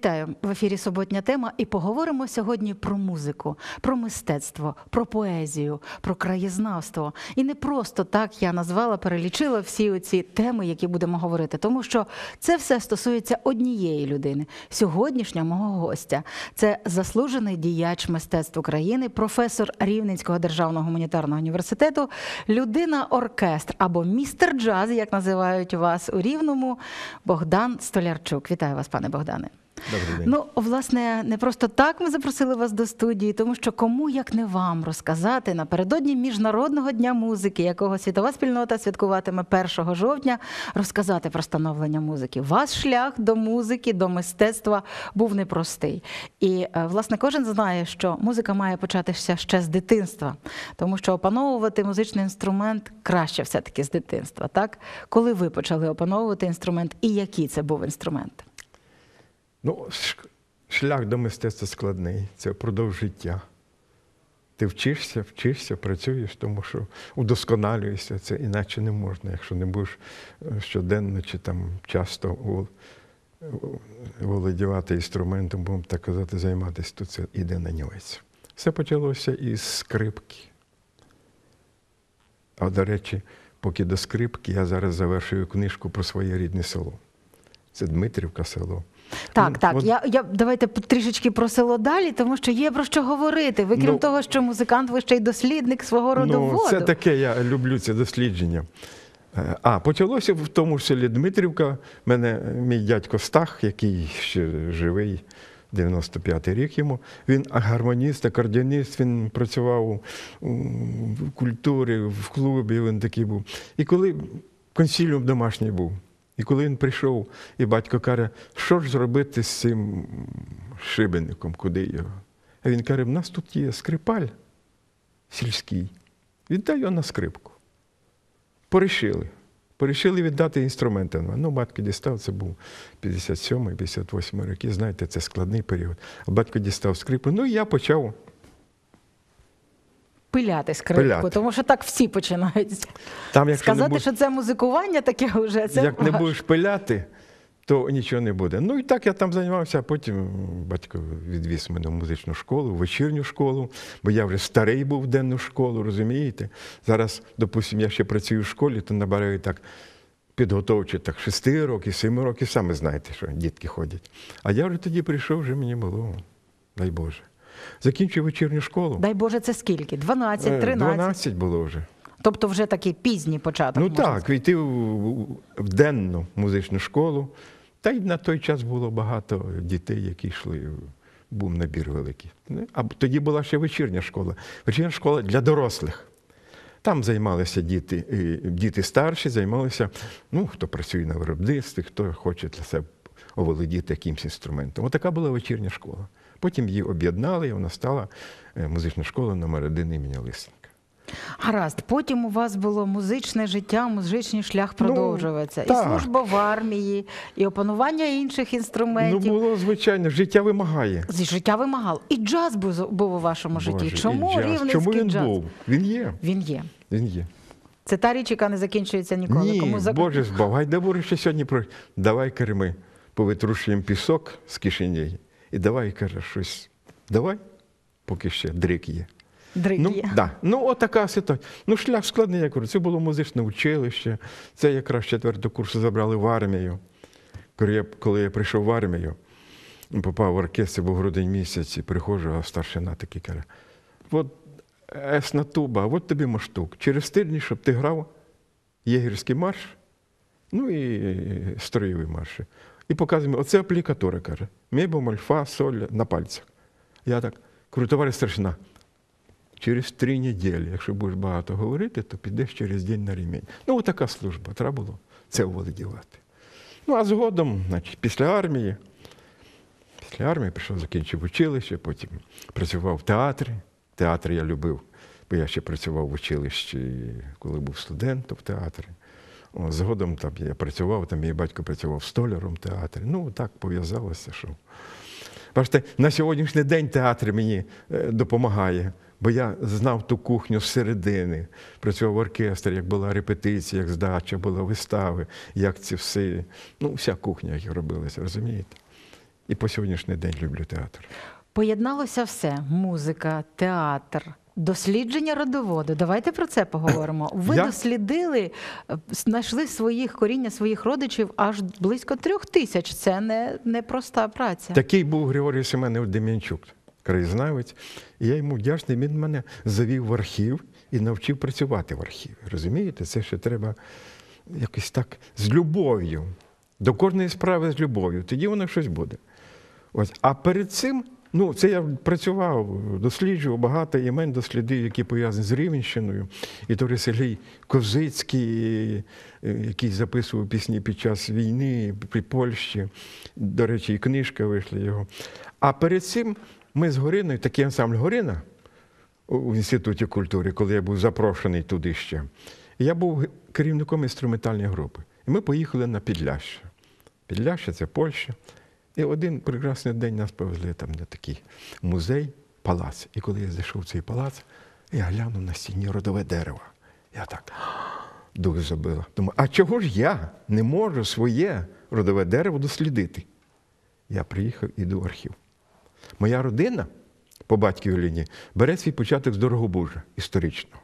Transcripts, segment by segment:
Вітаю в ефірі Суботня тема. І поговоримо сьогодні про музику, про мистецтво, про поезію, про краєзнавство. І не просто так я назвала, перелічила всі оці теми, які будемо говорити, тому що це все стосується однієї людини. Сьогоднішнього мого гостя це заслужений діяч мистецтв України, професор Рівненського державного гуманітарного університету, людина оркестр або містер джаз, як називають вас у Рівному, Богдан Столярчук. Вітаю вас, пане Богдане. Добрий день. Ну, власне, не просто так ми запросили вас до студії, тому що кому як не вам розказати напередодні міжнародного дня музики, якого світова спільнота святкуватиме 1 жовтня, розказати про становлення музики. Ваш шлях до музики, до мистецтва був непростий. І е, власне кожен знає, що музика має початися ще з дитинства, тому що опановувати музичний інструмент краще все-таки з дитинства. Так, коли ви почали опановувати інструмент, і який це був інструмент? Ну, шлях до мистецтва складний, це впродовж життя. Ти вчишся, вчишся, працюєш, тому що удосконалюєшся, це іначе не можна, якщо не будеш е, щоденно чи там часто володівати інструментом, будемо так казати, займатися, то це іде на нівець. Все почалося із скрипки. А до речі, поки до скрипки, я зараз завершую книжку про своє рідне село. Це Дмитрівка село. Так, так. от- Я, я давайте трішечки про село далі, тому що є про що говорити. Ви крім Ну, того, що музикант, ви ще й дослідник свого родоводу. Ну, це таке, я люблю це дослідження. Е, А, почалося в тому ж селі Дмитрівка. Мене мій дядько Стах, який ще живий, 95-й рік йому. Він гармоніст, акордіоніст, він працював у- в культурі, в клубі, він такий був. І коли консіліум домашній був, і коли він прийшов, і батько каже, що ж зробити з цим шибеником, куди його? А він каже, в нас тут є скрипаль сільський. Віддай його на скрипку. Порішили. Порішили віддати інструменти. Ну, батько дістав, це був 57-й, 58 роки. Знаєте, це складний період. А батько дістав скрипку. Ну і я почав. Пиляти скрипку, Пиляти. тому що так всі починають. Там, якщо Сказати, будеш, що це музикування таке вже це як не будеш пиляти, то нічого не буде. Ну і так я там займався, а потім батько відвіз мене в музичну школу, в вечірню школу, бо я вже старий був в денну школу, розумієте? Зараз, допустимо, я ще працюю в школі, то набираю так підготовчі так 6 років, 7 років, саме знаєте, що дітки ходять. А я вже тоді прийшов, вже мені було, дай Боже. Закінчив вечірню школу. Дай Боже, це скільки? 12, Е, 13? 12 було вже. Тобто вже такий пізній початок. Ну можна так, йти в, в- денну музичну школу. Та й на той час було багато дітей, які йшли. Був набір великий. Ну, А тоді була ще вечірня школа. Вечірня школа для дорослих. Там займалися діти, діти старші, займалися, ну, хто працює на виробництві, хто хоче для себе оволодіти якимось інструментом. Отака була вечірня школа. Потім її об'єднали, і вона стала е, музична школа номер один імені Лисенка. Гаразд, потім у вас було музичне життя, музичний шлях продовжується. і Ну, так. служба в армії, і опанування інших інструментів. Ну, було, звичайно, життя вимагає. Життя вимагало. І джаз був, у вашому житті. Чому джаз. рівненський Чому він джаз? був? Він є. Він є. Він є. Це та річ, яка не закінчується ніколи. Ні, Кому зак- Боже збав. Гайдабури ще сьогодні про давай каже, ми повитрушуємо пісок з кишеней. І давай, каже, щось. Давай, поки ще дрик є. Дрик Ну, є. да. ну от така ситуація. Ну, шлях складний, я кажу. Це було музичне училище. Це якраз четвертого курсу забрали в армію. Коли я, коли я прийшов в армію, попав в оркестр, був грудень місяць, і приходжу, а старшина такий каже: от есна туба, от тобі маштук. Через тиждень, щоб ти грав єгерський марш, ну і строєві марші. І показуємо, оце аплікатура, каже. Мі бемоль, фа, соль на пальцях. Я так, кажу, товариш старшина, через три неділі, якщо будеш багато говорити, то підеш через день на ремінь. Ну, така служба, треба було це оволодівати. Ну, а згодом, значить, після армії, після армії прийшов, закінчив училище, потім працював в театрі. Театр я любив, бо я ще працював в училищі, коли був студентом в театрі. Згодом там я працював, там мій батько працював столяром в театрі. Ну, так пов'язалося, що. Бачите, на сьогоднішній день театр мені е, допомагає, бо я знав ту кухню зсередини, працював в оркестрі, як була репетиція, як здача, була вистави, як ці всі, ну, вся кухня, як робилася, розумієте? І по сьогоднішній день люблю театр. Поєдналося все: музика, театр. Дослідження родоводу. Давайте про це поговоримо. Ви Я- дослідили, е, знайшли своїх коріння своїх родичів аж близько трьох тисяч. Це не, не проста праця. Такий був Григорій Семенович Дем'янчук, краєзнавець. І я йому вдячний. Він мене завів в архів і навчив працювати в архіві. Розумієте, це ще треба якось так з любов'ю. До кожної справи з любов'ю. Тоді воно щось буде. Ось. А перед цим, ну, це я працював, досліджував багато імен, дослідив, які пов'язані з Рівенщиною. І той Сергій Козицький, який записував пісні під час війни при Польщі. До речі, і книжка вийшла його. А перед цим ми з Гориною, такий ансамбль Горина в Інституті культури, коли я був запрошений туди ще. Я був керівником інструментальної групи. І ми поїхали на Підляща. Підляща це Польща. І один прекрасний день нас повезли там на такий музей, палац. І коли я зайшов в цей палац, я глянув на стіні родове дерево. Я так дух забила. Думаю, а чого ж я не можу своє родове дерево дослідити? Я приїхав іду в архів. Моя родина по батьківій лінії бере свій початок з Дорогобужа історичного.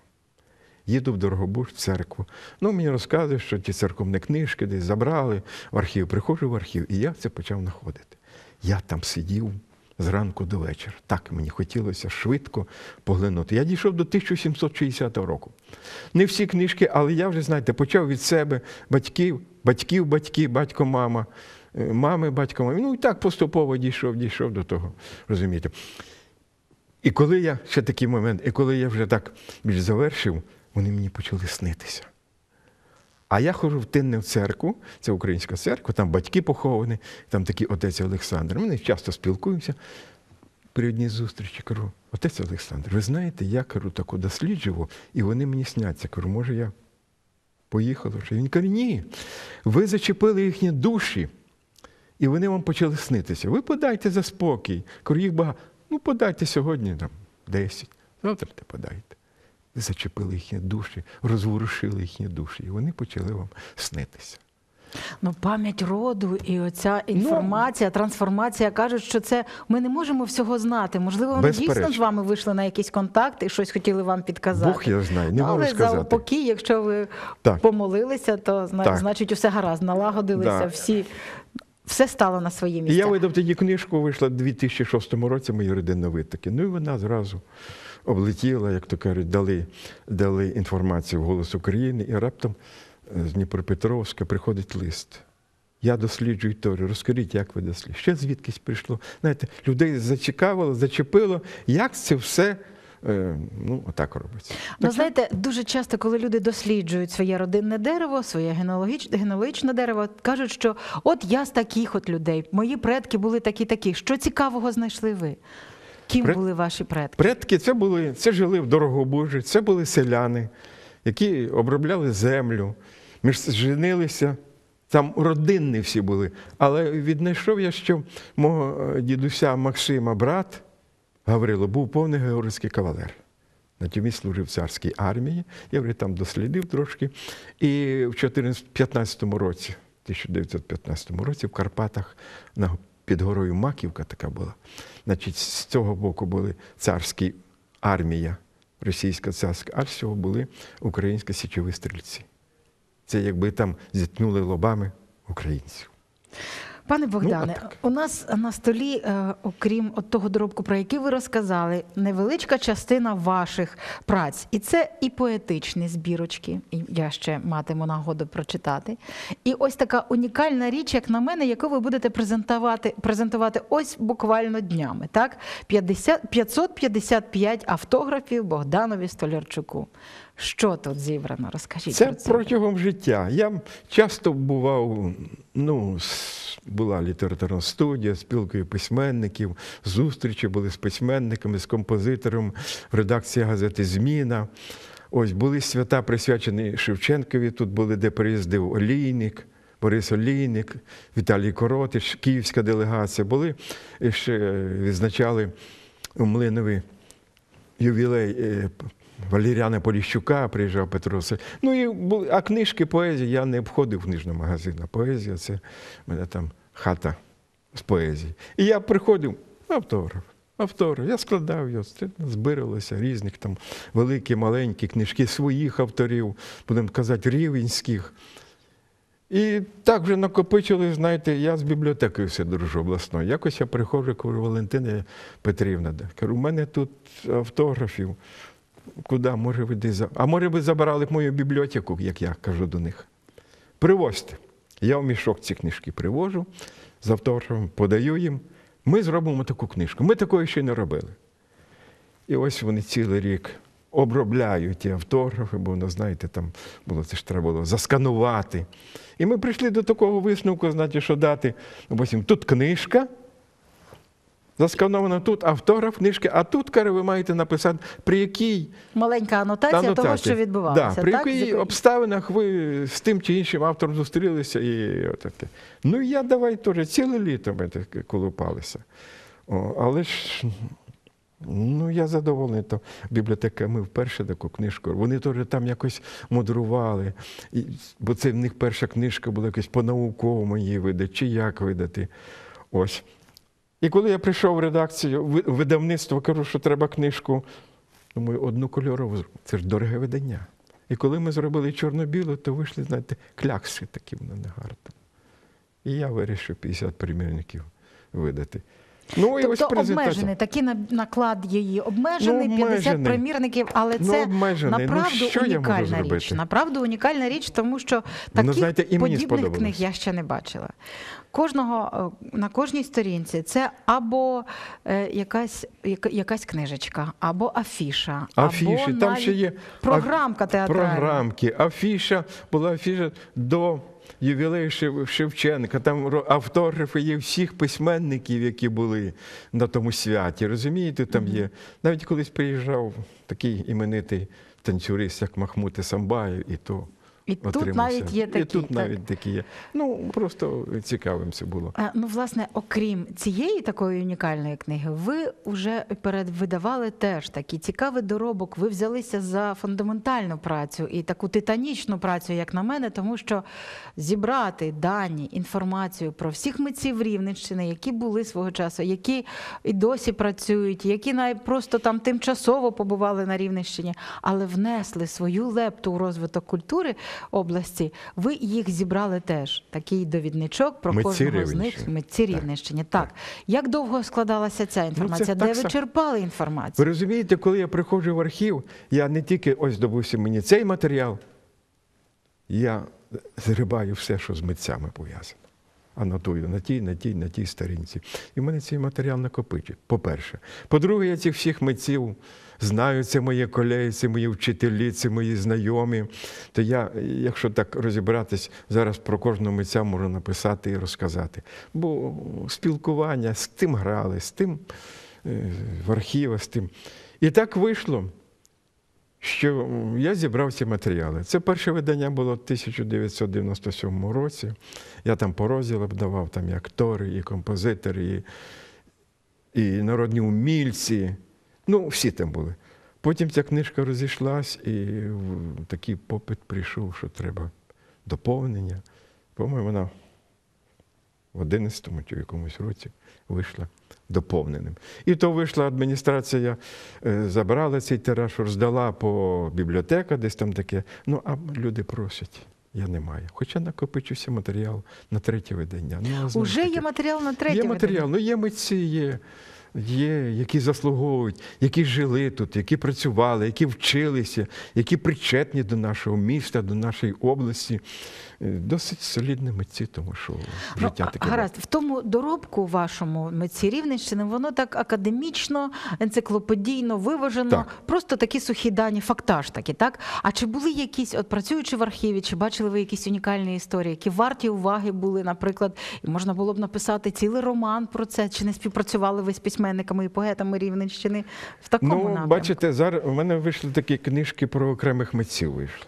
Їду в Дорогобуж, в церкву. Ну, мені розказують, що ті церковні книжки десь забрали в архів. Приходжу в архів, і я це почав знаходити. Я там сидів зранку до вечора. Так мені хотілося швидко поглинути. Я дійшов до 1760 року. Не всі книжки, але я вже, знаєте, почав від себе батьків, батьків, батьки, батько, мама, е, мами, батько, мами. Ну і так поступово дійшов, дійшов до того. Розумієте? І коли я ще такий момент, і коли я вже так більш завершив, вони мені почали снитися. А я ходжу в Тинне в церкву, це українська церква, там батьки поховані, там такий отець Олександр. Ми часто спілкуємося. При одній зустрічі кажу, отець Олександр, ви знаєте, я кажу, таку досліджував, і вони мені сняться. Кажу, може, я поїхав. Він каже, ні, ви зачепили їхні душі, і вони вам почали снитися. Ви подайте за спокій. Кажу, їх багато. Ну, подайте сьогодні там 10, завтра те подайте. Зачепили їхні душі, розворушили їхні душі, і вони почали вам снитися. Ну, пам'ять роду і оця інформація, трансформація кажуть, що це ми не можемо всього знати. Можливо, вони дійсно з вами вийшли на якийсь контакт і щось хотіли вам підказати. Бог я знаю, не Ну, можу Але сказати. за упокій, якщо ви Так. помолилися, то Так. значить усе гаразд, налагодилися Да. всі. Все стало на свої місця. я видав тоді книжку, вийшла в 2006 році, мої родинні витоки. Ну і вона зразу облетіла, як то кажуть, дали, дали інформацію в Голос України, і раптом е, з Дніпропетровська приходить лист. Я досліджую історію. Розкажіть, як ви досліджуєте. Ще звідкись прийшло. Знаєте, людей зацікавило, зачепило, як це все ну, отак робиться. Ну, знаєте, дуже часто, коли люди досліджують своє родинне дерево, своє генеалогіч- генеалогічне дерево, кажуть, що от я з таких от людей, мої предки були такі-такі. Що цікавого знайшли ви? Ким Пред- були ваші предки? Предки це були, це жили в Дорогобужі, це були селяни, які обробляли землю, ми женилися. Там родинні всі були. Але віднайшов я, що мого е, дідуся Максима брат Гаврило був повний георгійський кавалер. На тімі служив в царській армії. Я вже там дослідив трошки. І в 2015 році, 1915 році, в Карпатах під горою Маківка така була. Значить, з цього боку були царські армія, російська царська, а з цього були українські січові стрільці. Це якби там зіткнули лобами українців. Пане Богдане, Ну, у нас на столі, е, окрім от того доробку, про який ви розказали, невеличка частина ваших праць. І це і поетичні збірочки, і я ще матиму нагоду прочитати. І ось така унікальна річ, як на мене, яку ви будете презентувати, презентувати ось буквально днями. Так? 50, 555 автографів Богданові Столярчуку. Що тут зібрано? Розкажіть Це про це. протягом життя. Я часто бував, ну, була літературна студія, спілкою письменників, зустрічі були з письменниками, з композитором в редакції газети Зміна. Ось були свята присвячені Шевченкові. Тут були, де приїздив Олійник, Борис Олійник, Віталій Коротич, київська делегація. Були і ще відзначали у Млинові ювілей е, Валеріана Поліщука, приїжджав Петро. Се- Ну і а книжки поезії я не обходив книжного магазину. Поезія це в мене там хата з поезії. І я приходив, автограф. Автограф. Я складав його, збиралося різних там великі, маленькі книжки своїх авторів, будемо казати, рівенських. І так вже накопичили, знаєте, я з бібліотекою все дружу обласною. Якось я приходжу, кажу, Валентина Петрівна, кажу, у мене тут автографів. Куди, може, ви А може, ви забирали б мою бібліотеку, як я кажу до них. Привозьте. Я в мішок ці книжки привожу з автографом, подаю їм. Ми зробимо таку книжку. Ми такої ще не робили. І ось вони цілий рік обробляють ті автографи, бо воно, знаєте, там було це ж треба було засканувати. І ми прийшли до такого висновку, знаєте, що дати. Ну, Потім тут книжка, засканована тут автограф книжки, а тут, каже, ви маєте написати, при якій Маленька анотація того, що відбувалося. Да, при так? Якої- обставинах ви з тим чи іншим автором зустрілися і отаке. Ну я давай теж ціле літо ми так колупалися. О, але ж ну, я задоволений. То бібліотека, ми вперше таку книжку. Вони теж там якось мудрували. І, бо це в них перша книжка була якось по-науковому її видати, чи як видати. Ось. І коли я прийшов в редакцію, видавництво, кажу, що треба книжку. Думаю, одну кольорову. Це ж дороге видання. І коли ми зробили чорно-білу, то вийшли, знаєте, клякси такі воно негарно. І я вирішив 50 примірників видати. Ну, і ось Тобто презентація. обмежений, такий на- наклад її обмежений, Ну, 50 примірників, але Ну, це обмежений. Ну, що унікальна річ. Направду унікальна річ, тому що Воно, таких знаєте, подібних книг я ще не бачила. Кожного е, на кожній сторінці це або е, якась, яка- якась книжечка, або афіша, Афіші, або там ще є програмка театральна. програмки, афіша, була афіша до ювілею Шев- Шевченка. Там автографи є всіх письменників, які були на тому святі. Розумієте, там є. Навіть колись приїжджав такий іменитий танцюрист, як Махмут Самбаєв, і то. І тут навіть є І такі, тут так. навіть такі є. Ну, просто цікавим це було. Е, Ну, власне, окрім цієї такої унікальної книги, ви вже передвидавали теж такий цікавий доробок. Ви взялися за фундаментальну працю і таку титанічну працю, як на мене, тому що зібрати дані, інформацію про всіх митців Рівненщини, які були свого часу, які і досі працюють, які навіть просто там тимчасово побували на Рівненщині, але внесли свою лепту у розвиток культури області. Ви їх зібрали теж. Такий довідничок про Митці кожного з них Митці митці Так. Так. Як довго складалася ця інформація? Ну, Де ви само. черпали Ви розумієте, коли я приходжу в архів, я не тільки ось здобувся мені цей матеріал, я зрибаю все, що з митцями пов'язано. Анотую на тій, на тій, на тій сторінці. І в мене цей матеріал накопичить. По-перше. По-друге, я цих всіх митців знаю, це мої колеги, це мої вчителі, це мої знайомі. То я, якщо так розібратись, зараз про кожного митця можу написати і розказати. Бо спілкування з тим грали, з тим е, в архівах, з тим. І так вийшло що я зібрав ці матеріали. Це перше видання було в 1997 році. Я там по розділам давав там і актори, і композитори, і, і народні умільці. Ну, всі там були. Потім ця книжка розійшлась, і такий попит прийшов, що треба доповнення. По-моєму, вона в 11-му чи в якомусь році вийшла доповненим. І то вийшла адміністрація, е, забрала цей тираж, роздала по бібліотеках, десь там таке. Ну, а люди просять. Я не маю. Хоча накопичився матеріал на третє видання. Ну, Уже таки, є матеріал на третє Є видання? матеріал, ну є митці, є, є, які заслуговують, які жили тут, які працювали, які вчилися, які причетні до нашого міста, до нашої області. Е, Досить солідні митці, тому що життя Ну, таке. гаразд, в тому доробку вашому митці Рівненщини, воно так академічно, енциклопедійно виважено, Так. просто такі сухі дані, фактаж такі, так? А чи були якісь, от працюючи в архіві, чи бачили ви якісь унікальні історії, які варті уваги були, наприклад, і можна було б написати цілий роман про це, чи не співпрацювали ви з письменниками і поетами Рівненщини в такому Ну, напрямку? бачите, зараз у мене вийшли такі книжки про окремих митців вийшли.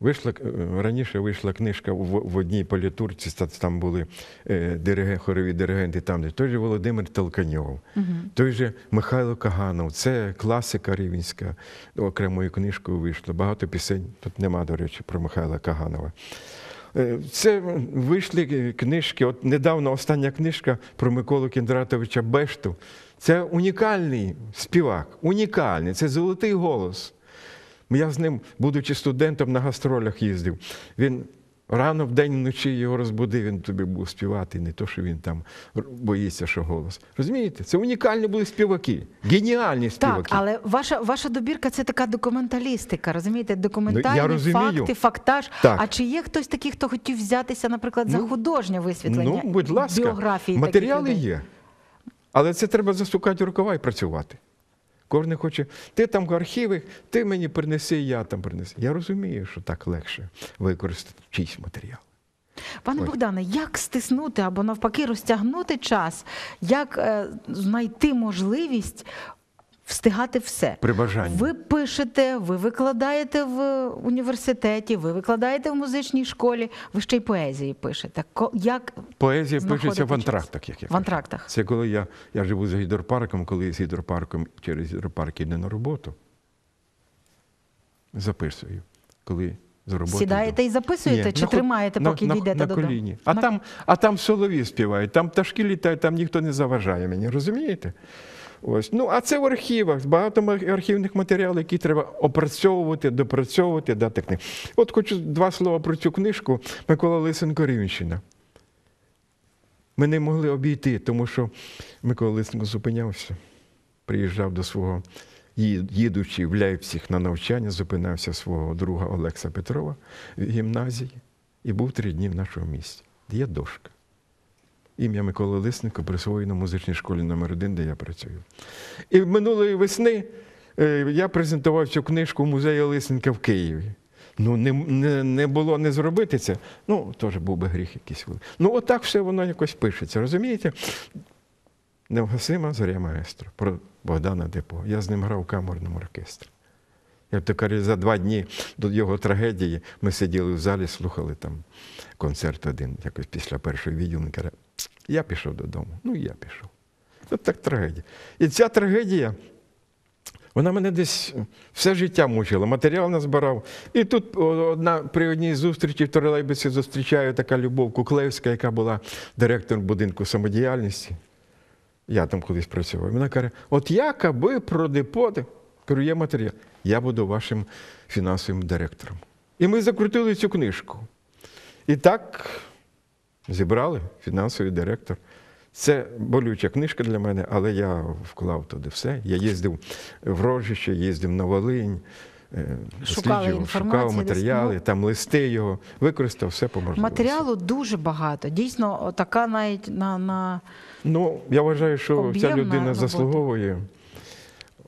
Вийшла, е, раніше вийшла книжка в, в одній політурці, там були е, дириген, хорові диригенти, там де той же Володимир Толканьов, той же Михайло Каганов. Це класика рівненська, окремою книжкою вийшла. Багато пісень. Тут нема, до речі, про Михайла Каганова. Е, Це вийшли книжки. От недавно остання книжка про Миколу Кіндратовича Бешту. Це унікальний співак, унікальний, це золотий голос. Я з ним, будучи студентом, на гастролях їздив. Він рано вдень вночі його розбудив, він тобі був співати, не то, що він там боїться, що голос. Розумієте? Це унікальні були співаки, геніальні співаки. Так, але ваша, ваша добірка це така документалістика, розумієте? Документальні Ну, розумію. факти, фактаж. Так. А чи є хтось такий, хто хотів взятися, наприклад, за Ну, художнє висвітлення Ну, будь ласка, біографії матеріали таких людей? є. Але це треба засукати рукава і працювати. Кожен хоче, ти там в архіви, ти мені принеси, я там принесу. Я розумію, що так легше використати чийсь матеріал. Пане Ой. Богдане, як стиснути або навпаки розтягнути час, як е, знайти можливість встигати все? При бажанні. Ви пишете, ви викладаєте в університеті, ви викладаєте в музичній школі, ви ще й поезії пишете. Як Поезія пишеться в антрактах, як я в антрактах? Це коли я, я живу за гідропарком, коли з гідропарком через гідропарк йду на роботу. Записую. Коли з роботи. Сідаєте йду. і записуєте, Ні, чи на тримаєте, на- поки на, дійдете на додому? коліні. А, На- там, а там солові співають, там пташки літають, там ніхто не заважає мені, розумієте? Ось. Ну, а це в архівах, багато архівних матеріалів, які треба опрацьовувати, допрацьовувати, дати книг. От хочу два слова про цю книжку Микола Лисенко Рівнщина. Ми не могли обійти, тому що Микола Лисенко зупинявся, приїжджав до свого, їдучи в Лейпціг на навчання, зупинався свого друга Олекса Петрова в гімназії і був три дні в нашому місті. Є дошка. Ім'я Миколи Лисенко присвоєно музичній школі номер 1 де я працюю. І минулої весни е, я презентував цю книжку в музеї Лисенка в Києві. Ну, не, не, не було не зробити це. Ну, теж був би гріх якийсь. Ну, отак все воно якось пишеться. Розумієте? Невгасима зоря маестро про Богдана Депо. Я з ним грав у камерному оркестрі. Я то кажу, за два дні до його трагедії ми сиділи в залі, слухали там концерт один, якось після першої відділу. Каже, я пішов додому. Ну, я пішов. От так трагедія. І ця трагедія, вона мене десь все життя мучила, матеріал назбирав. І тут одна, при одній зустрічі в тролейбусі зустрічаю така Любов Куклевська, яка була директором будинку самодіяльності. Я там колись працював. Вона каже: от як аби про депо, кажу, є матеріал. Я буду вашим фінансовим директором. І ми закрутили цю книжку. І так зібрали фінансовий директор. Це болюча книжка для мене, але я вклав туди все. Я їздив в Рожище, їздив на Волинь, е, досліджував, шукав матеріали, ну. там листи його, використав все по можливості. Матеріалу дуже багато. Дійсно, така навіть на, на Ну, я вважаю, що ця людина робота. заслуговує.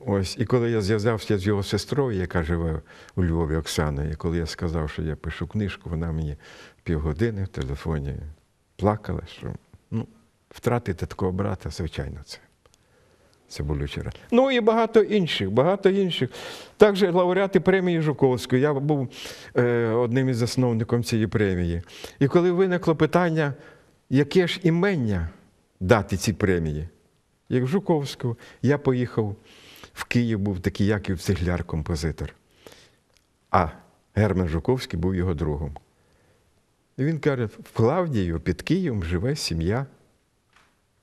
Ось, і коли я зв'язався з його сестрою, яка живе у Львові Оксаною, і коли я сказав, що я пишу книжку, вона мені півгодини в телефоні плакала, що ну, втратити такого брата, звичайно, це. Це болюче. рана. Ну і багато інших, багато інших. Також лауреати премії Жуковської. Я був е, одним із засновником цієї премії. І коли виникло питання, яке ж імення дати цій премії, як Жуковського, я поїхав в Київ, був такий Яків Цегляр, композитор. А Герман Жуковський був його другом. І він каже: в Клавдію під Києвом живе сім'я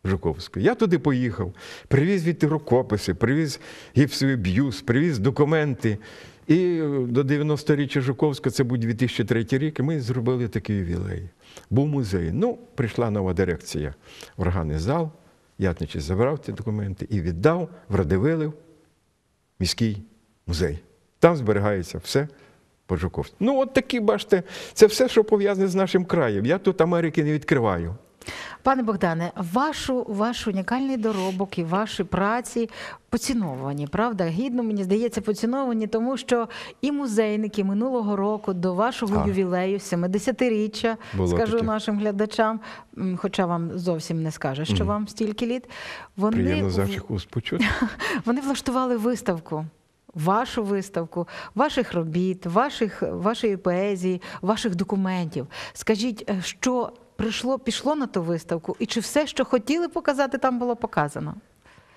Жуковського. Я туди поїхав, привіз від рукописи, привіз гіпсовий б'юз, привіз документи. І до 90-річчя Жуковського, це був 2003 рік, і ми зробили такий ювілей. Був музей. Ну, прийшла нова дирекція органний зал. Я значить, забрав ці документи і віддав в Радивилів міський музей. Там зберігається все по Жуковському. Ну, от такі, бачите, це все, що пов'язане з нашим краєм. Я тут Америки не відкриваю. Пане Богдане, вашу, ваш унікальний доробок і ваші праці поціновані, правда? Гідно, мені здається, поціновані, тому що і музейники минулого року до вашого Так. ювілею, 70-річчя, скажу таке. нашим глядачам, хоча вам зовсім не скаже, що вам стільки літ. Вони, Приємно почути. вони влаштували виставку. Вашу виставку, ваших робіт, ваших, вашої поезії, ваших документів. Скажіть, е, що прийшло, пішло на ту виставку, і чи все, що хотіли показати, там було показано?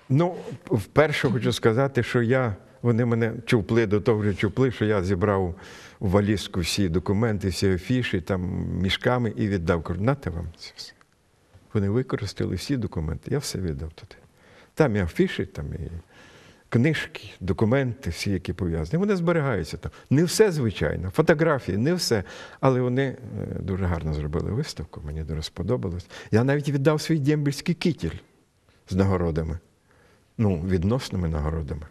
Ну, вперше хочу сказати, що я вони мене чупли до того вже чупли, що я зібрав у валізку всі документи, всі афіші, там мішками і віддав. Кажу, вам це все. Вони використали всі документи, я все віддав туди. Там і афіші, там і книжки, документи, всі, які пов'язані. Вони зберігаються там. Не все, звичайно, фотографії, не все. Але вони е, дуже гарно зробили виставку, мені дуже сподобалось. Я навіть віддав свій дембельський кітель з нагородами. Ну, відносними нагородами.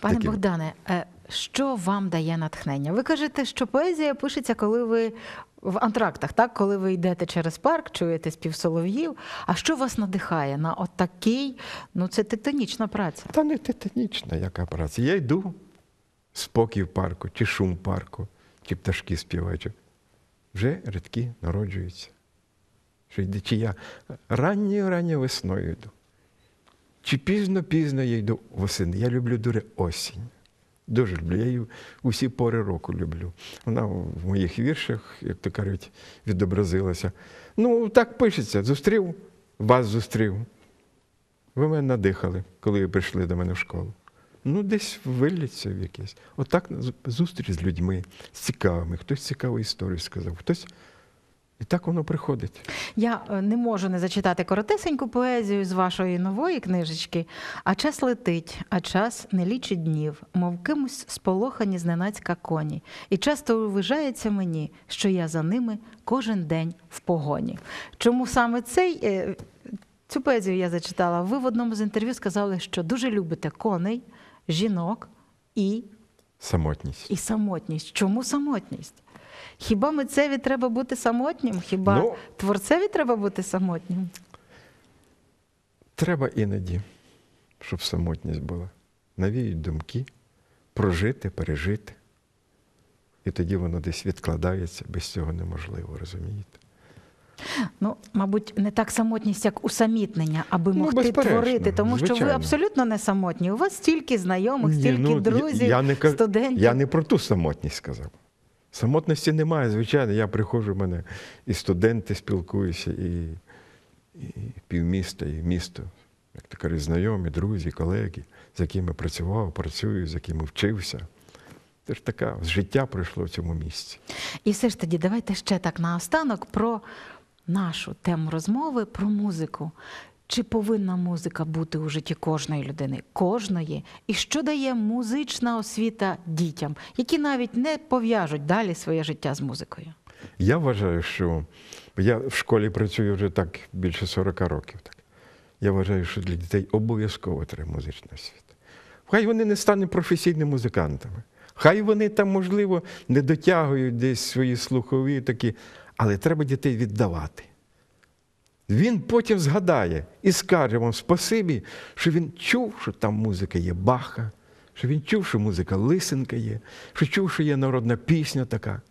Пане Такі. Богдане, е, що вам дає натхнення? Ви кажете, що поезія пишеться, коли ви в антрактах, так? коли ви йдете через парк, чуєте спів солов'їв. А що вас надихає на отакий, ну це титанічна праця? Та не титанічна яка праця. Я йду, спокій в парку, чи шум парку, чи пташки співають. Вже рядки народжуються. Що йде, чи я ранньою ранньою весною йду. Чи пізно-пізно я йду восени. Я люблю дуже осінь. Дуже люблю. Я її усі пори року люблю. Вона в моїх віршах, як то кажуть, відобразилася. Ну, так пишеться. Зустрів, вас зустрів. Ви мене надихали, коли ви прийшли до мене в школу. Ну, десь виліться в якесь. Отак зустріч з людьми, з цікавими. Хтось цікаву історію сказав, хтось. І так воно приходить. Я е, не можу не зачитати коротесеньку поезію з вашої нової книжечки. А час летить, а час не лічить днів, мов кимось сполохані зненацька коні. І часто ввижається мені, що я за ними кожен день в погоні. Чому саме цей? е, Цю поезію я зачитала. Ви в одному з інтерв'ю сказали, що дуже любите коней, жінок і, Самотність. і самотність. Чому самотність? Хіба митцеві треба бути самотнім? Хіба Ну, творцеві треба бути самотнім? Треба іноді, щоб самотність була. Навіють думки, прожити, пережити. І тоді воно десь відкладається, без цього неможливо, розумієте? Ну, мабуть, не так самотність, як усамітнення, аби Ну, могти творити, тому що ви абсолютно не самотні. У вас стільки знайомих, Ні, стільки ну, друзів, я, не, студентів. Я не про ту самотність сказав. Самотності немає, звичайно. Я приходжу, в мене і студенти спілкуюся, і, і півміста, і місто, як кажуть, знайомі, друзі, колеги, з якими працював, працюю, з якими вчився. Це ж така життя пройшло в цьому місці. І все ж тоді, давайте ще так наостанок про нашу тему розмови, про музику. Чи повинна музика бути у житті кожної людини? Кожної. І що дає музична освіта дітям, які навіть не пов'яжуть далі своє життя з музикою? Я вважаю, що я в школі працюю вже так більше 40 років. Так. Я вважаю, що для дітей обов'язково треба музична освіта. Хай вони не стануть професійними музикантами. Хай вони там, можливо, не дотягують десь свої слухові такі, але треба дітей віддавати. Він потім згадає і скаже вам спасибі, що він чув, що там музика є Баха, що він чув, що музика Лисенка є, що чув, що є народна пісня така.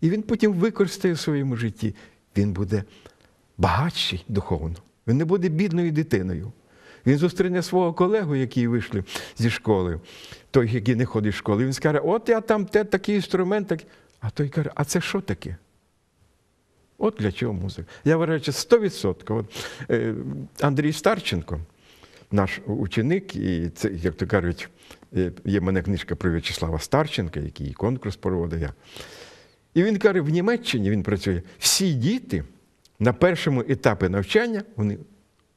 І він потім використає в своєму житті. Він буде багатший духовно. Він не буде бідною дитиною. Він зустріне свого колегу, який вийшли зі школи, той, який не ходить в школу. Він скаже, от я там те, такий інструмент. Так... А той каже, а це що таке? От для чого музика. Я вважаю, що 100%. От, е, Андрій Старченко, наш ученик, і це, як то кажуть, е, є в мене книжка про В'ячеслава Старченка, який конкурс проводив я. І він каже, в Німеччині він працює. Всі діти на першому етапі навчання вони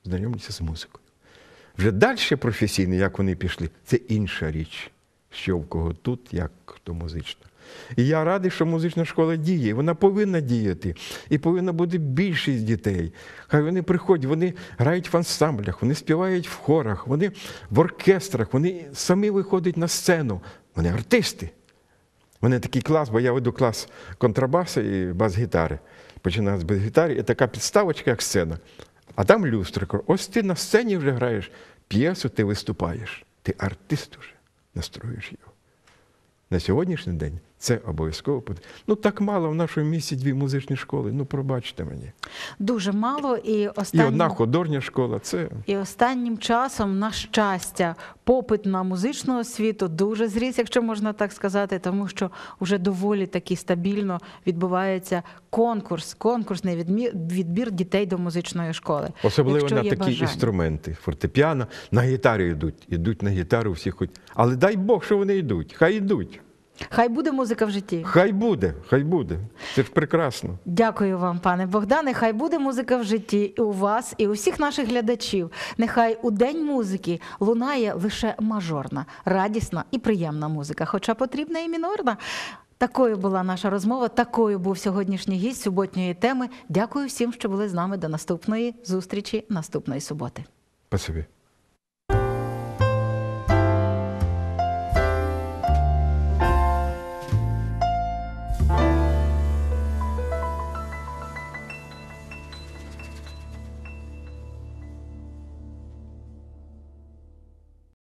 знайомляться з музикою. Вже далі професійно, як вони пішли, це інша річ, що в кого тут, як хто музично. І я радий, що музична школа діє, вона повинна діяти. І повинна бути більшість дітей. Хай вони приходять, вони грають в ансамблях, вони співають в хорах, вони в оркестрах, вони самі виходять на сцену. Вони артисти. Мене такий клас, бо я веду клас контрабасу і бас-гітари. Починаю з бас-гітари, і така підставочка, як сцена. А там люстра. Кажу, Ось ти на сцені вже граєш п'єсу, ти виступаєш. Ти артист уже настроїш його. На сьогоднішній день Це обов'язково. Ну так мало в нашому місті дві музичні школи. Ну, пробачте мені. Дуже мало і І останнім, одна художня школа це і останнім часом, на щастя, попит на музичну освіту дуже зріс, якщо можна так сказати, тому що вже доволі таки стабільно відбувається конкурс, конкурсний відмі- відбір дітей до музичної школи. особливо Якщо на такі бажання. інструменти. Фортепіано на гітарі йдуть. Ідуть на гітару всі хоч. Але дай Бог, що вони йдуть. Хай йдуть. Хай буде музика в житті. Хай буде, хай буде. Це ж прекрасно. Дякую вам, пане Богдане. Хай буде музика в житті і у вас, і у всіх наших глядачів. Нехай у день музики лунає лише мажорна, радісна і приємна музика, хоча потрібна і мінорна. Такою була наша розмова. Такою був сьогоднішній гість суботньої теми. Дякую всім, що були з нами до наступної зустрічі наступної суботи. Спасибі.